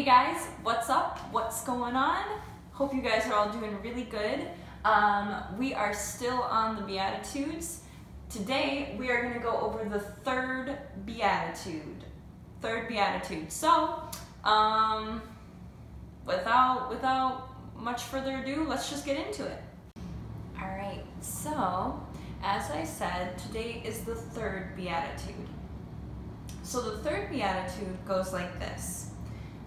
Hey guys, what's up? What's going on? Hope you guys are all doing really good. Um, we are still on the Beatitudes. Today we are going to go over the third Beatitude. Third Beatitude. So, um, without without much further ado, let's just get into it. All right. So, as I said, today is the third Beatitude. So the third Beatitude goes like this.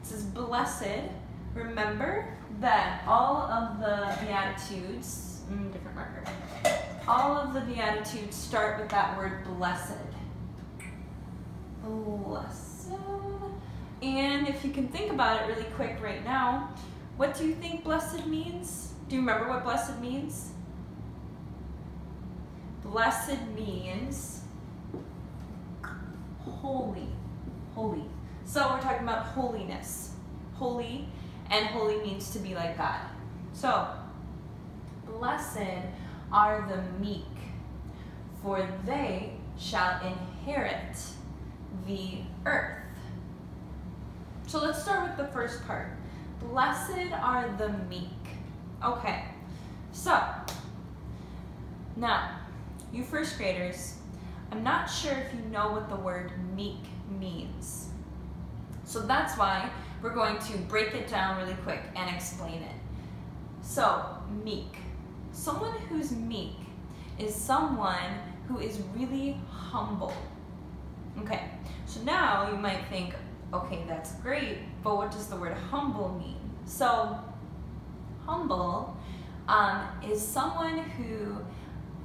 It says, Blessed, remember that all of the Beatitudes, mm, different marker, all of the Beatitudes start with that word blessed. Blessed. And if you can think about it really quick right now, what do you think blessed means? Do you remember what blessed means? Blessed means holy. Holy. So we're talking about holiness. Holy, and holy means to be like God. So, blessed are the meek, for they shall inherit the earth. So let's start with the first part. Blessed are the meek. Okay, so now, you first graders, I'm not sure if you know what the word meek. So that's why we're going to break it down really quick and explain it. So, meek. Someone who's meek is someone who is really humble. Okay, so now you might think, okay, that's great, but what does the word humble mean? So, humble um, is someone who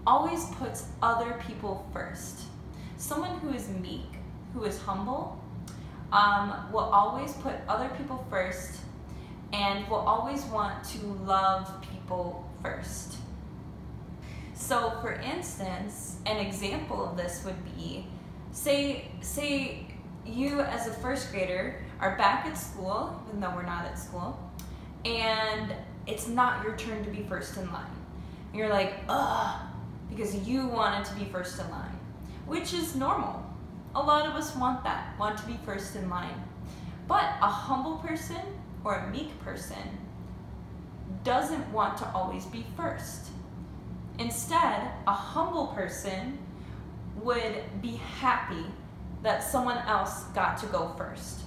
always puts other people first. Someone who is meek, who is humble, um, will always put other people first and will always want to love people first. So for instance, an example of this would be, say, say you as a first grader are back at school, even though we're not at school, and it's not your turn to be first in line. You're like, ugh, because you wanted to be first in line, which is normal. A lot of us want that, want to be first in line. But a humble person or a meek person doesn't want to always be first. Instead, a humble person would be happy that someone else got to go first.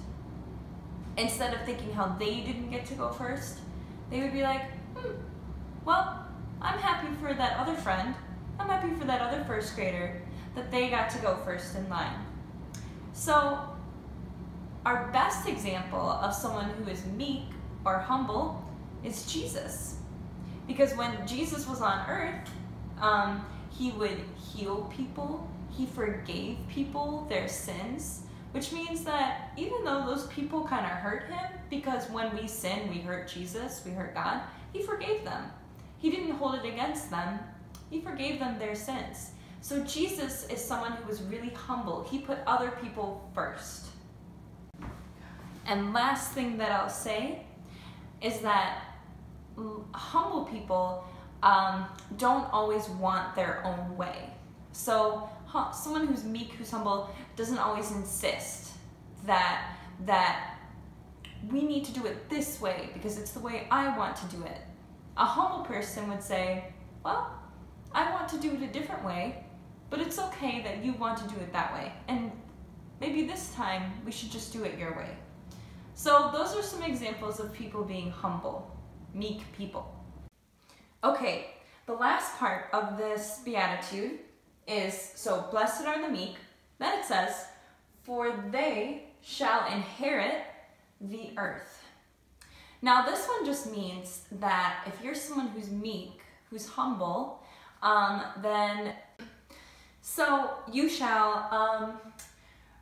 Instead of thinking how they didn't get to go first, they would be like, hmm, well, I'm happy for that other friend. I'm happy for that other first grader that they got to go first in line. So, our best example of someone who is meek or humble is Jesus. Because when Jesus was on earth, um, he would heal people, he forgave people their sins, which means that even though those people kind of hurt him, because when we sin, we hurt Jesus, we hurt God, he forgave them. He didn't hold it against them, he forgave them their sins. So Jesus is someone who was really humble. He put other people first. And last thing that I'll say is that humble people um, don't always want their own way. So someone who's meek, who's humble, doesn't always insist that that we need to do it this way because it's the way I want to do it. A humble person would say, well, I want to do it a different way, but it's okay that you want to do it that way. And maybe this time we should just do it your way. So those are some examples of people being humble, meek people. Okay, the last part of this beatitude is, so blessed are the meek. Then it says, for they shall inherit the earth. Now this one just means that if you're someone who's meek, who's humble, um, then so you shall um,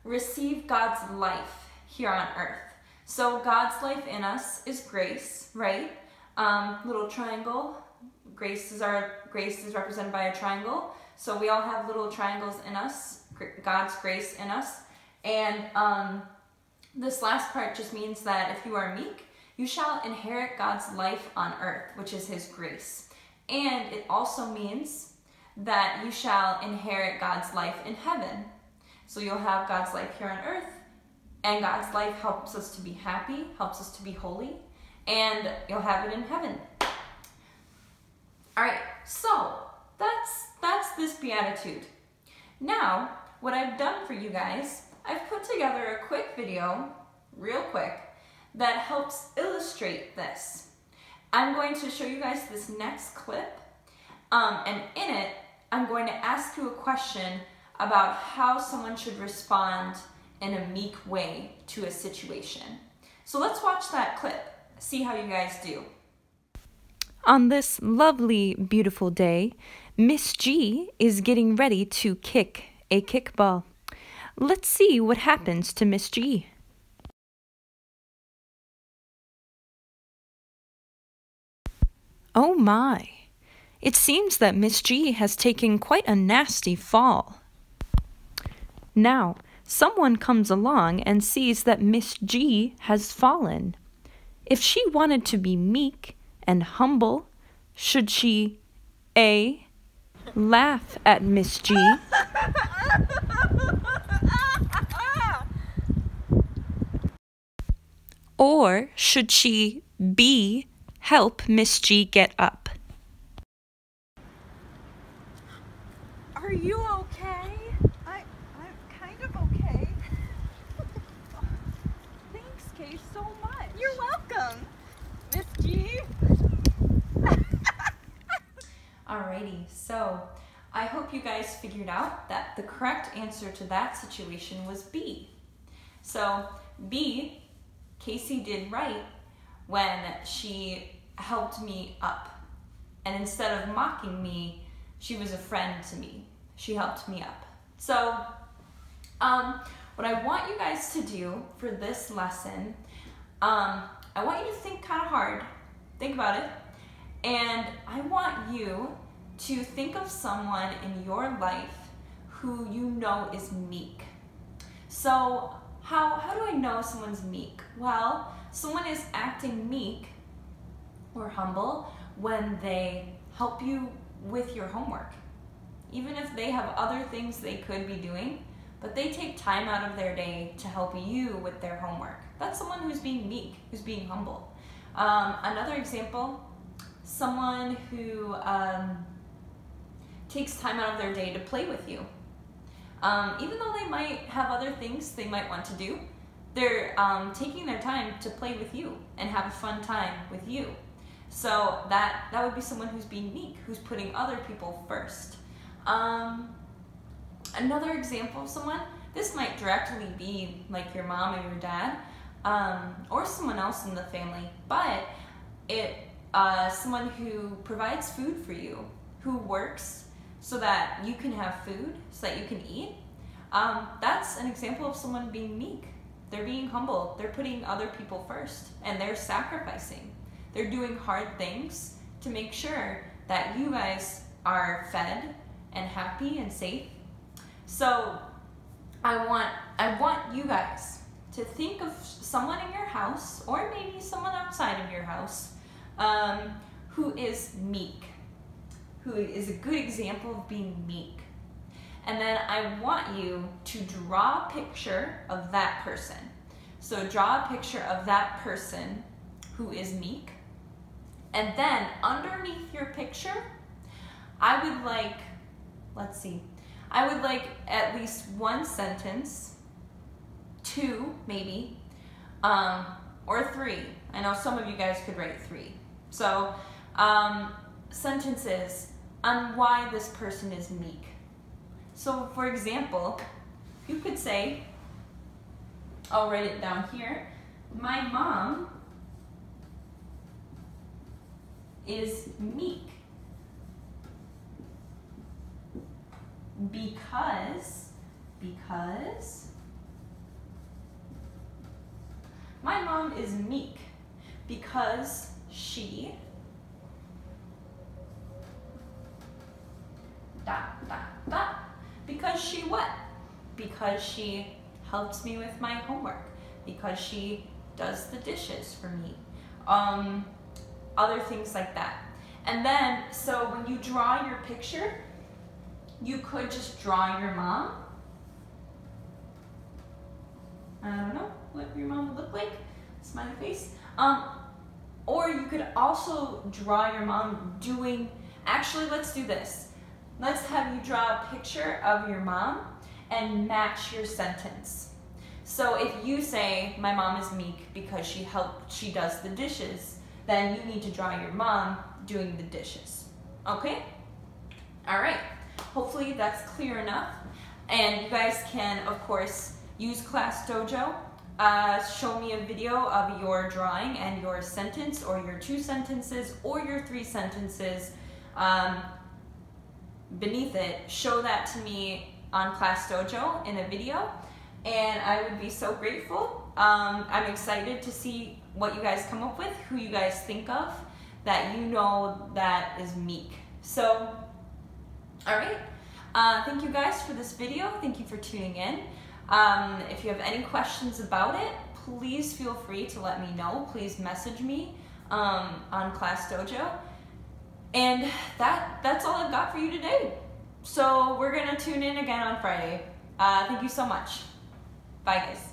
receive God's life here on earth. So God's life in us is grace, right? Um, little triangle. Grace is our grace is represented by a triangle. So we all have little triangles in us. God's grace in us, and um, this last part just means that if you are meek, you shall inherit God's life on earth, which is His grace. And it also means that you shall inherit God's life in heaven. So you'll have God's life here on earth, And God's life helps us to be happy, helps us to be holy, and you'll have it in heaven. All right, so that's that's this beatitude. Now, what I've done for you guys, I've put together a quick video, real quick, that helps illustrate this. I'm going to show you guys this next clip, um, and in it, I'm going to ask you a question about how someone should respond in a meek way to a situation. So let's watch that clip, see how you guys do. On this lovely, beautiful day, Miss G is getting ready to kick a kickball. Let's see what happens to Miss G. Oh my! It seems that Miss G has taken quite a nasty fall. Now, someone comes along and sees that Miss G has fallen. If she wanted to be meek and humble, should she A. Laugh at Miss G? Or should she B. Help Miss G get up? Are you okay? I, I'm kind of okay. Thanks, Kay, so much. You're welcome, Miss Alrighty, so I hope you guys figured out that the correct answer to that situation was B. So B, Casey did right when she helped me up. And instead of mocking me, she was a friend to me. She helped me up. So, um, what I want you guys to do for this lesson, um, I want you to think kind of hard. Think about it. And I want you to think of someone in your life who you know is meek. So, how, how do I know someone's meek? Well, someone is acting meek or humble when they help you with your homework. Even if they have other things they could be doing, but they take time out of their day to help you with their homework. That's someone who's being meek, who's being humble. Um, another example, someone who um, takes time out of their day to play with you. Um, even though they might have other things they might want to do, they're um, taking their time to play with you and have a fun time with you. So that that would be someone who's being meek, who's putting other people first. Um, another example of someone, this might directly be like your mom or your dad, um, or someone else in the family, but it uh, someone who provides food for you, who works so that you can have food, so that you can eat. Um, that's an example of someone being meek. They're being humble. They're putting other people first, and they're sacrificing. They're doing hard things to make sure that you guys are fed and happy and safe. So I want I want you guys to think of someone in your house or maybe someone outside of your house um, who is meek, who is a good example of being meek. And then I want you to draw a picture of that person. So draw a picture of that person who is meek. And then underneath your picture, I would like, let's see, I would like at least one sentence, two maybe, um, or three. I know some of you guys could write three. So, um, sentences on why this person is meek. So, for example, you could say, I'll write it down here. My mom is meek because because is meek because she dot dot dot because she what? Because she helps me with my homework. Because she does the dishes for me. Um other things like that. And then so when you draw your picture you could just draw your mom. I don't know what your mom would look like. Smiley face. Um, or you could also draw your mom doing, actually, let's do this. Let's have you draw a picture of your mom and match your sentence. So if you say, my mom is meek because she helped, she does the dishes, then you need to draw your mom doing the dishes. Okay? All right. Hopefully that's clear enough. And you guys can, of course, use Class Dojo. Uh, show me a video of your drawing and your sentence or your two sentences or your three sentences um, beneath it. Show that to me on Class Dojo in a video and I would be so grateful. Um, I'm excited to see what you guys come up with, who you guys think of that you know that is meek. So, all right. Uh, thank you guys for this video. Thank you for tuning in. Um, if you have any questions about it, please feel free to let me know. Please message me um, on Class Dojo. And that that's all I've got for you today. So we're gonna tune in again on Friday. Uh, thank you so much. Bye guys.